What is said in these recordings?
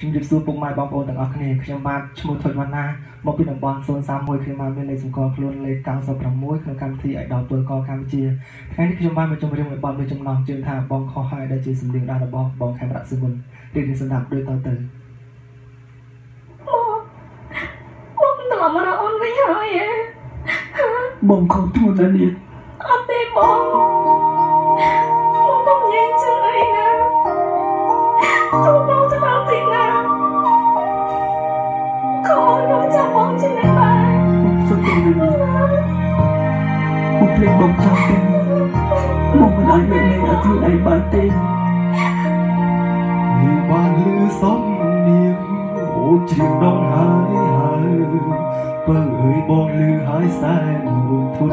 ជំរាបសួរពុកម៉ែបងប្អូនទាំងអស់គ្នាខ្ញុំបាទឈ្មោះថុចវណ្ណាមកពីតំបន់031ខ្ញុំបាទមានលេខសម្គាល់ខ្លួនលេខ96ក្នុងកម្មវិធី Idol ពលកកម្ពុជាថ្ងៃនេះខ្ញុំបាទមកជម្រាបមួយបទមួយចំណងជឿថាបងខុសហើយដែលជាសម្លេងដាស់របស់បងខេមរៈសុវណ្ណរៀបរៀងសម្រាប់ដូចតទៅបងបងត្រឡប់មករកអូនវិញហើយហ៎បងខុសខ្លួនណាស់នេះអត់ទេបងបងបងនិយាយចឹង ភ្លេចបងចង់ទេបងមិនអាចលើកលែងឲ្យខ្លួនឯងបានទេមានបានលឺសំនៀងអូជ្រៀងដងហើយហើយបើអើយបងលឺហើយសែនរួមធុន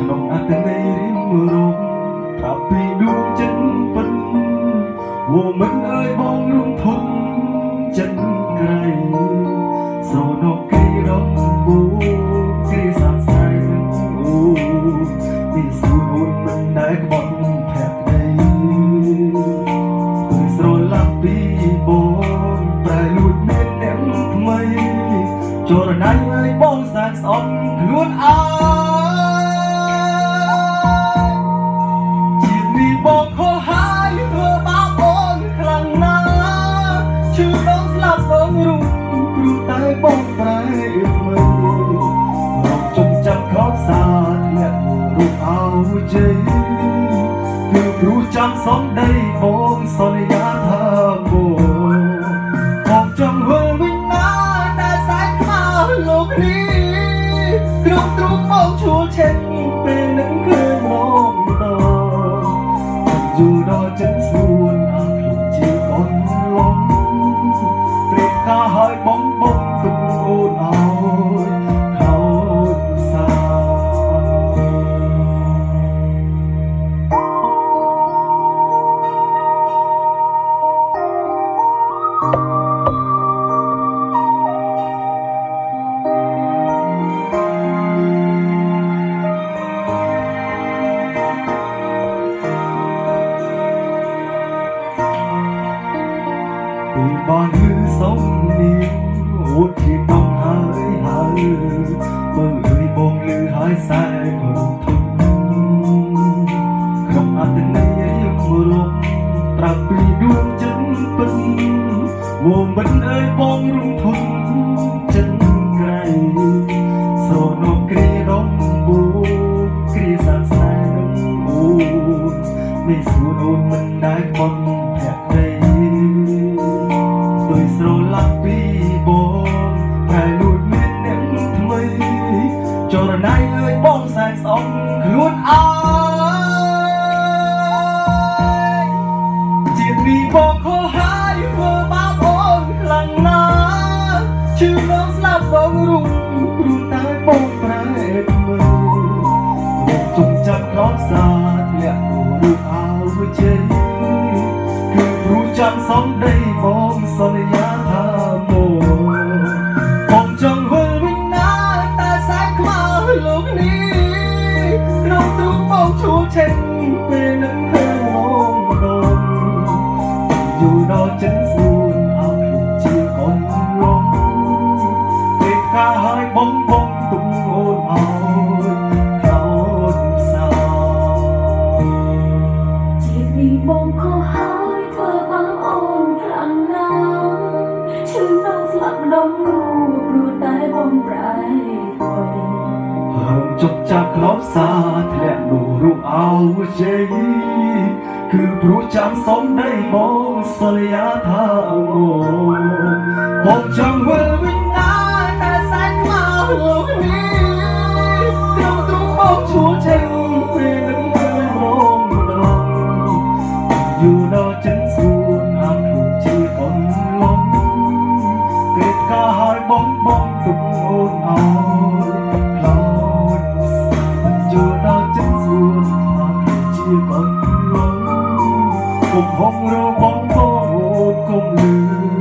ក្នុងអត្តន័យរៀមរងប្រាប់ពីដួងចិត្តពិតវមិនអើយបងរួមធុនចិត្តក្រៃ សាច់ស្អប់ខ្លួនអើយជានេះបងខុសហើយធ្វើបាបអូនខ្លាំងណាស់ឈឺបងស្លាប់បងរុំព្រោះតែបងប្រែថ្មីរកជុំចាប់ខោសាធ្លាក់រូបអោជ័យគឺព្រោះចាំសំដីបងសន្យាថា ក្រុមទ្រូងបងឈួលឆេញពេលនឹងឃើញមកម្ដងយូរដល់ចិនសួ ពីបានហឺសំនាងអូនជាដងហើយហើយបើអើ ចរណៃអើយបងសែនស្អប់ខ្លួនអើ បងឈួលឆេញពេលនឹងឃើញមកម្ដងយូរដ ហើមជប់ចាប់ក្របសាធ្លាក់នោះរូបអោជ័យគឺព្រោះចាំសំដីបងសន្យាថាបងបងចង់វិលវិញណាតែសែនខ្មៅលោកនេះក្នុងទ្រូងបងឈួលចេញពេលនឹងឃើញមកម្ដងយូរដល់ចិនសួនអាខ្លួនជាកូនលំពេលការឲ្យបងបងទុកអូនអើ បំហងរបងបងកុំលឺ